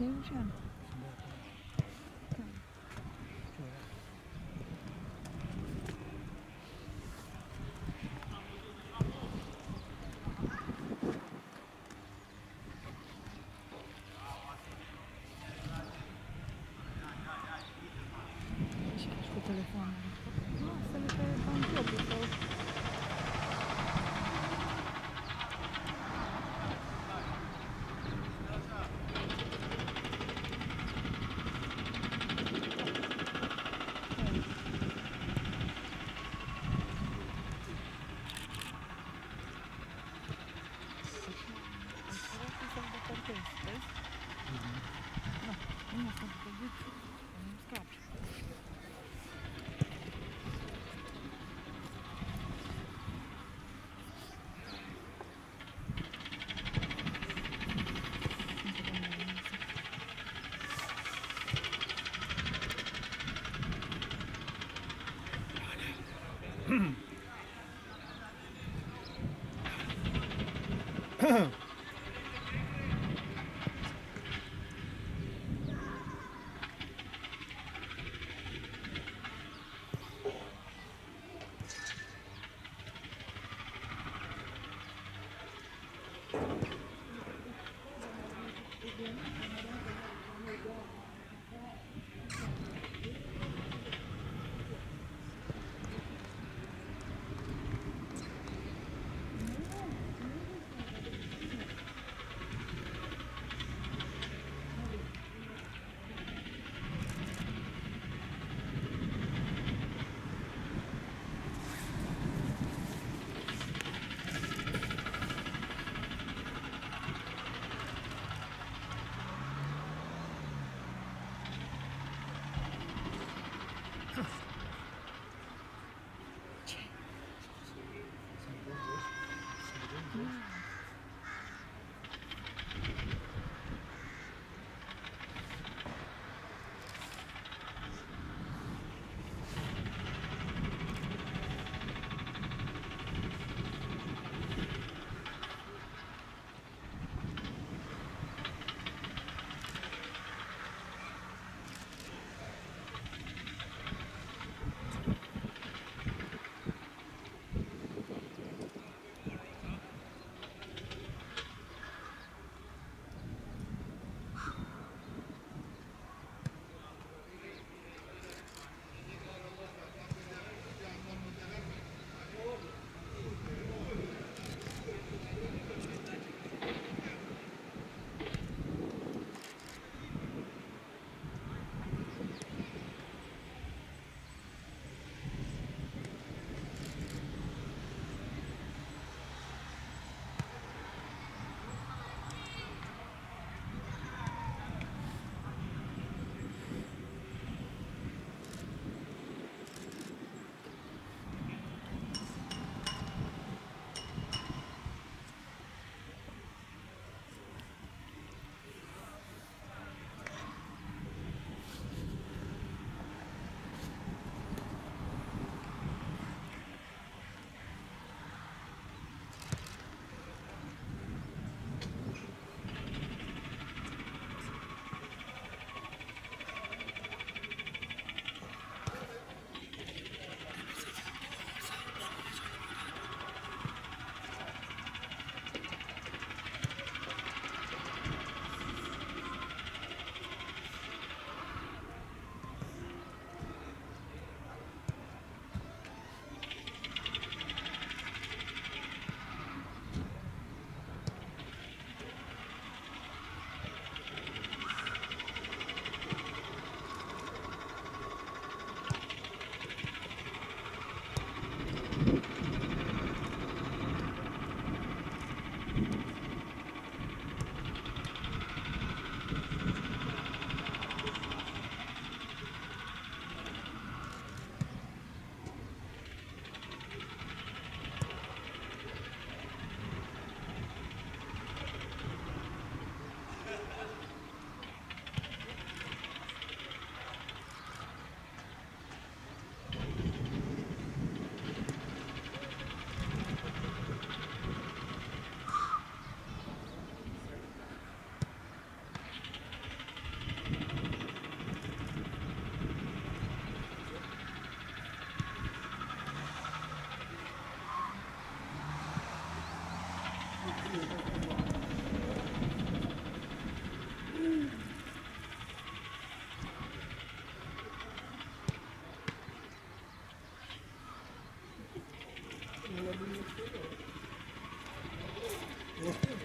Și eu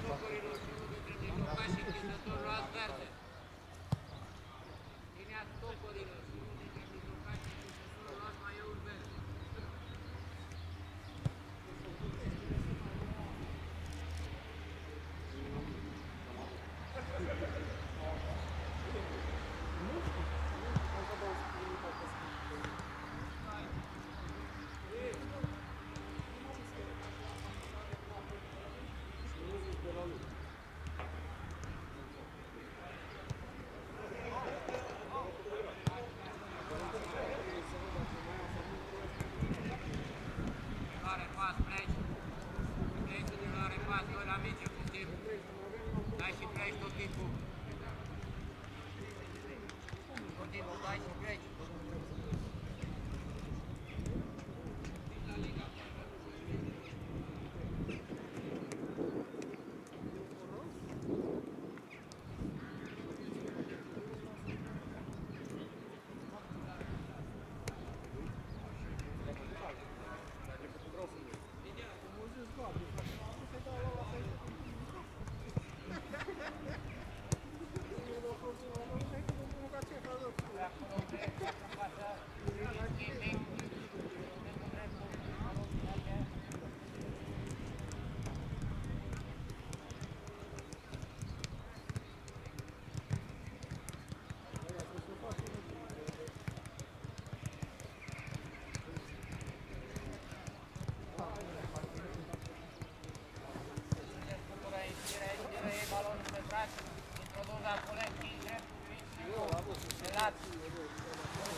Toporilor și jucătorul la verde. Linia toporilor.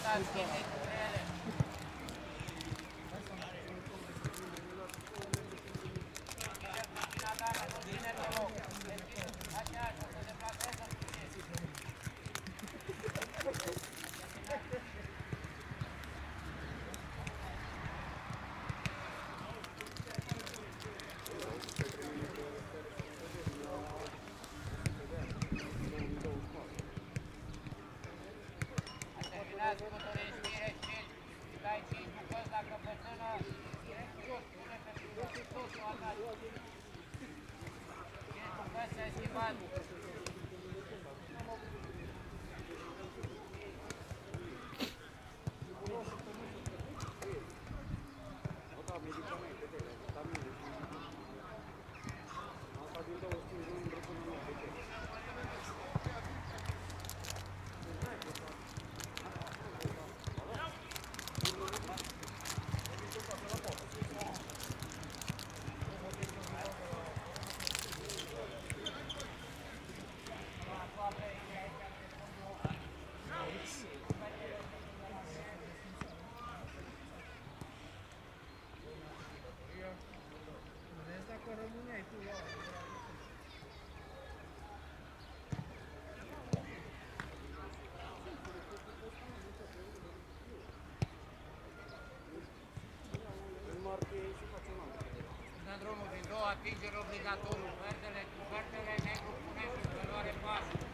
Grazie. drumul din două atingeri obligatorii, verdele cu verdele, negru cu negru, culoare pasă.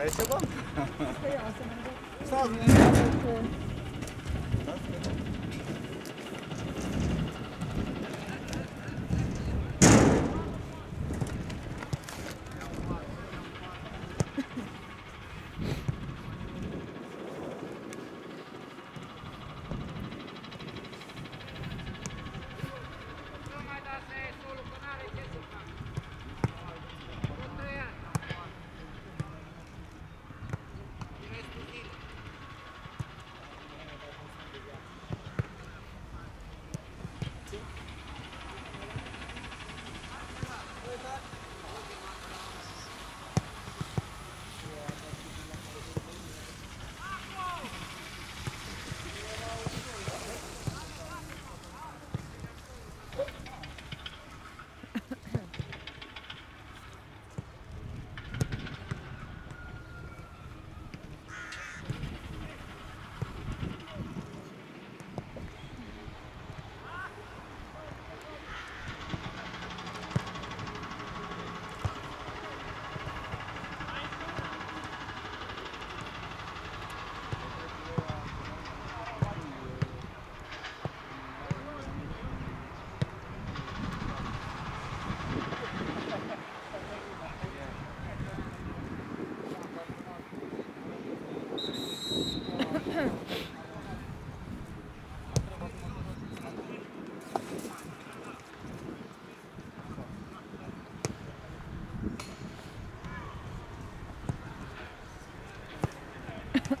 Hai să vom. 可以二十分钟，二 just.